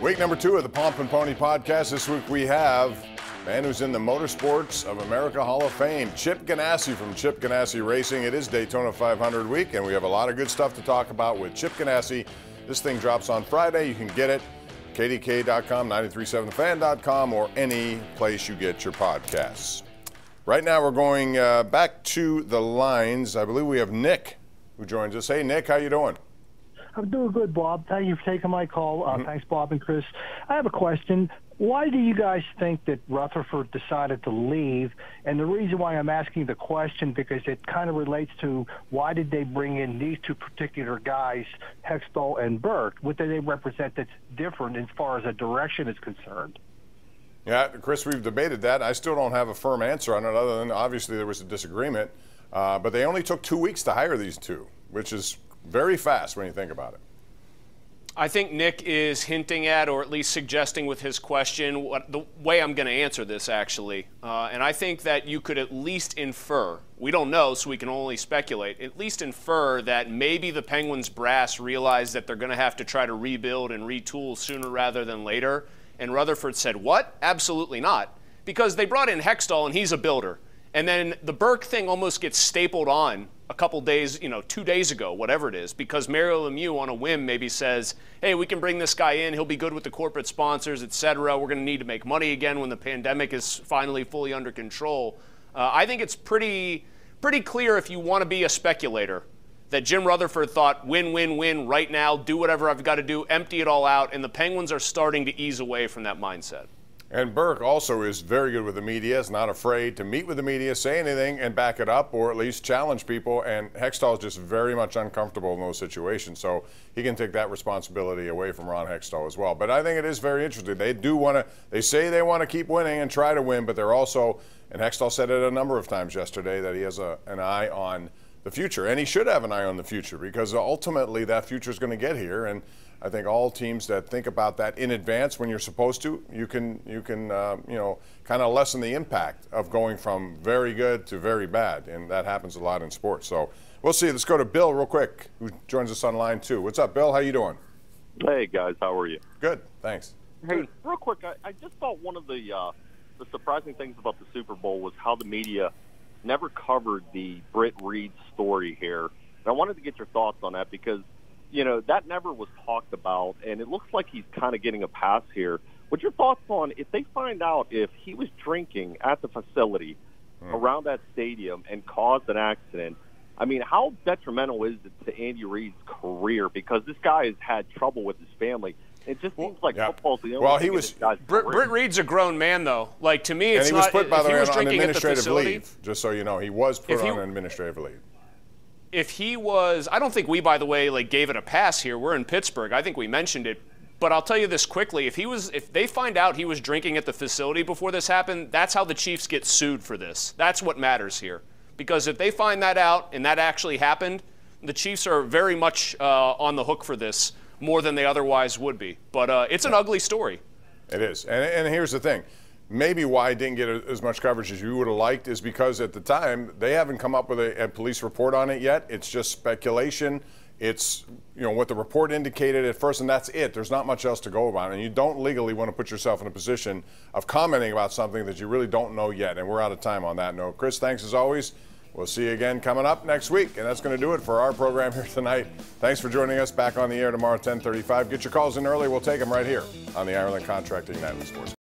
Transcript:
Week number two of the Pomp and Pony podcast. This week we have man who's in the Motorsports of America Hall of Fame, Chip Ganassi from Chip Ganassi Racing. It is Daytona 500 week, and we have a lot of good stuff to talk about with Chip Ganassi. This thing drops on Friday. You can get it kdk.com, 937thefan.com, or any place you get your podcasts. Right now, we're going uh, back to the lines. I believe we have Nick who joins us. Hey, Nick, how you doing? I'm doing good, Bob. Thank you for taking my call. Uh, mm-hmm. Thanks, Bob and Chris. I have a question. Why do you guys think that Rutherford decided to leave? And the reason why I'm asking the question because it kind of relates to why did they bring in these two particular guys, Hextall and Burke? What do they represent that's different as far as a direction is concerned? Yeah, Chris, we've debated that. I still don't have a firm answer on it, other than obviously there was a disagreement. Uh, but they only took two weeks to hire these two, which is very fast when you think about it. I think Nick is hinting at, or at least suggesting with his question, what, the way I'm going to answer this actually. Uh, and I think that you could at least infer, we don't know, so we can only speculate, at least infer that maybe the Penguins brass realized that they're going to have to try to rebuild and retool sooner rather than later. And Rutherford said, What? Absolutely not. Because they brought in Hextall and he's a builder. And then the Burke thing almost gets stapled on a couple days, you know, two days ago, whatever it is, because Mario Lemieux on a whim maybe says, hey, we can bring this guy in. He'll be good with the corporate sponsors, et cetera. We're going to need to make money again when the pandemic is finally fully under control. Uh, I think it's pretty, pretty clear if you want to be a speculator that Jim Rutherford thought win, win, win right now, do whatever I've got to do, empty it all out, and the Penguins are starting to ease away from that mindset. And Burke also is very good with the media, is not afraid to meet with the media, say anything, and back it up, or at least challenge people. And Hextall is just very much uncomfortable in those situations. So he can take that responsibility away from Ron Hextall as well. But I think it is very interesting. They do want to, they say they want to keep winning and try to win, but they're also, and Hextall said it a number of times yesterday, that he has a, an eye on the future. And he should have an eye on the future because ultimately that future is going to get here. And I think all teams that think about that in advance when you're supposed to, you can you can uh, you know kind of lessen the impact of going from very good to very bad, and that happens a lot in sports. So we'll see. Let's go to Bill real quick, who joins us on line two. What's up, Bill? How you doing? Hey guys, how are you? Good, thanks. Hey, real quick, I, I just thought one of the uh, the surprising things about the Super Bowl was how the media never covered the Britt Reid story here. And I wanted to get your thoughts on that because you know, that never was talked about, and it looks like he's kind of getting a pass here. What's your thoughts on if they find out if he was drinking at the facility mm. around that stadium and caused an accident? I mean, how detrimental is it to Andy Reid's career? Because this guy has had trouble with his family. It just seems like yeah. football's the only. Well, he was. Britt, Britt Reid's a grown man, though. Like to me, it's and he was not, put by the way on administrative leave. Just so you know, he was put he, on administrative leave if he was, I don't think we, by the way, like gave it a pass here. We're in Pittsburgh. I think we mentioned it. But I'll tell you this quickly: if he was, if they find out he was drinking at the facility before this happened, that's how the Chiefs get sued for this. That's what matters here. Because if they find that out and that actually happened, the Chiefs are very much uh, on the hook for this more than they otherwise would be. But uh, it's an ugly story. It is, and, and here's the thing maybe why I didn't get as much coverage as you would have liked is because at the time they haven't come up with a, a, police report on it yet. It's just speculation. It's you know what the report indicated at first, and that's it. There's not much else to go about, and you don't legally want to put yourself in a position of commenting about something that you really don't know yet. And we're out of time on that note. Chris, thanks as always. We'll see you again coming up next week, and that's going to do it for our program here tonight. Thanks for joining us. Back on the air tomorrow, 10:35. Get your calls in early. We'll take them right here on the Ireland Contracting Nightly Sports.